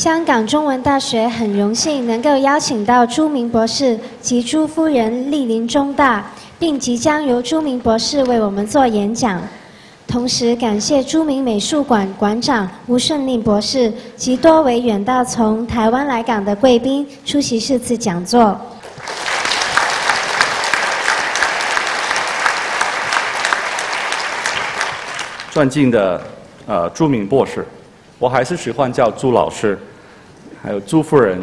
香港中文大学很荣幸能够邀请到朱明博士及朱夫人莅临中大，并即将由朱明博士为我们做演讲。同时感谢朱明美术馆馆长吴顺令博士及多位远道从台湾来港的贵宾出席这次讲座。尊敬的呃朱明博士，我还是喜欢叫朱老师，还有朱夫人、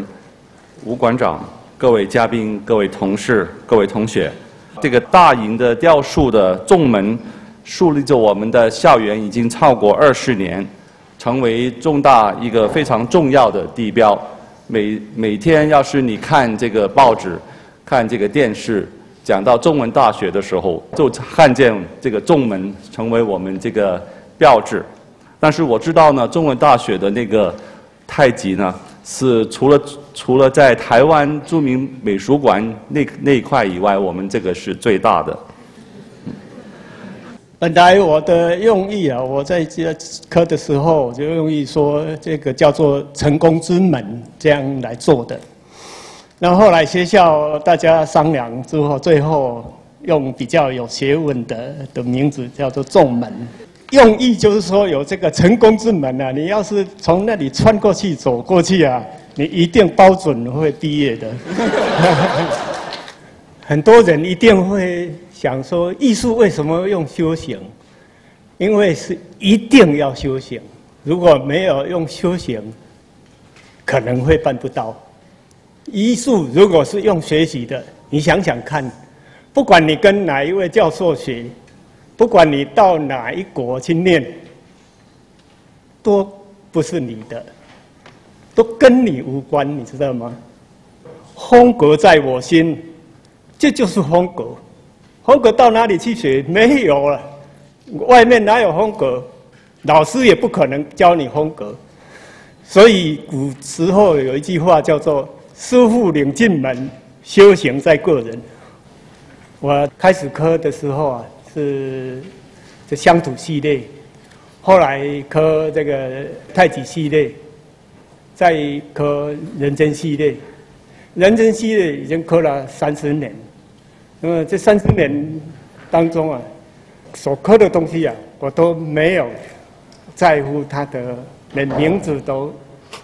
吴馆长、各位嘉宾、各位同事、各位同学，这个大营的雕塑的重门，树立着我们的校园已经超过二十年，成为重大一个非常重要的地标。每每天要是你看这个报纸，看这个电视。讲到中文大学的时候，就看见这个中门成为我们这个标志。但是我知道呢，中文大学的那个太极呢，是除了除了在台湾著名美术馆那那一块以外，我们这个是最大的。本来我的用意啊，我在这科的时候就用意说，这个叫做成功之门这样来做的。然后后来学校大家商量之后，最后用比较有学问的的名字叫做“众门”，用意就是说有这个成功之门啊！你要是从那里穿过去、走过去啊，你一定包准会毕业的。很多人一定会想说，艺术为什么用修行？因为是一定要修行，如果没有用修行，可能会办不到。艺术如果是用学习的，你想想看，不管你跟哪一位教授学，不管你到哪一国去念，都不是你的，都跟你无关，你知道吗？风格在我心，这就是风格。风格到哪里去学？没有了，外面哪有风格？老师也不可能教你风格。所以古时候有一句话叫做。师傅领进门，修行在个人。我开始科的时候啊，是这乡土系列，后来科这个太极系列，再科人间系列。人间系列已经科了三十年，那么这三十年当中啊，所科的东西啊，我都没有在乎它的连名字都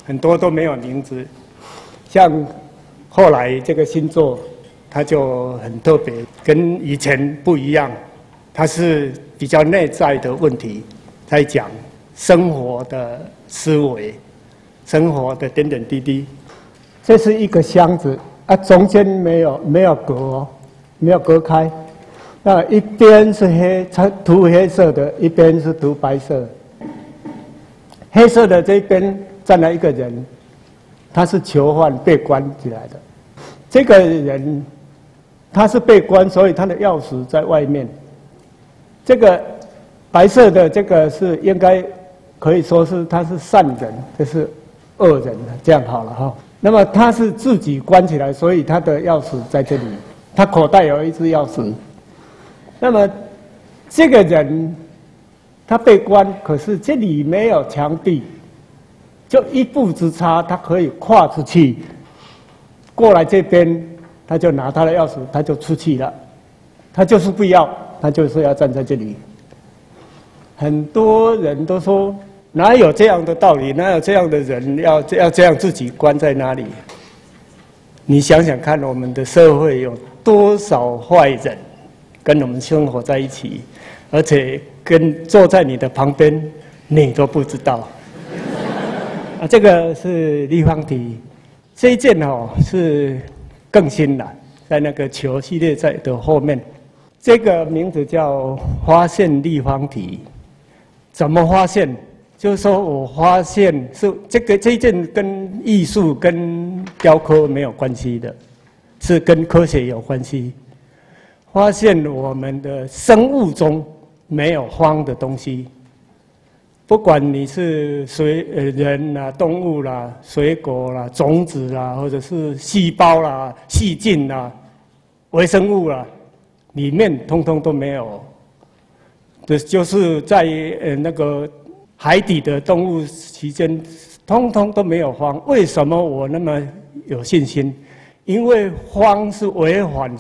很多都没有名字。像后来这个星座，它就很特别，跟以前不一样。它是比较内在的问题，在讲生活的思维、生活的点点滴滴。这是一个箱子啊，中间没有没有隔哦，没有隔开。那一边是黑，涂黑色的，一边是涂白色。黑色的这边站了一个人。他是囚犯被关起来的，这个人他是被关，所以他的钥匙在外面。这个白色的这个是应该可以说是他是善人，这是恶人这样好了哈。那么他是自己关起来，所以他的钥匙在这里，他口袋有一只钥匙。那么这个人他被关，可是这里没有墙壁。就一步之差，他可以跨出去，过来这边，他就拿他的钥匙，他就出去了。他就是不要，他就是要站在这里。很多人都说，哪有这样的道理？哪有这样的人要要这样自己关在那里？你想想看，我们的社会有多少坏人跟我们生活在一起，而且跟坐在你的旁边，你都不知道。啊，这个是立方体，这一件哦是更新了，在那个球系列在的后面，这个名字叫发现立方体。怎么发现？就是说我发现是这个这件跟艺术跟雕刻没有关系的，是跟科学有关系。发现我们的生物中没有方的东西。不管你是水呃人啦、动物啦、水果啦、种子啦，或者是细胞啦、细菌啦、微生物啦，里面通通都没有。这就是在呃那个海底的动物期间通通都没有慌。为什么我那么有信心？因为慌是违反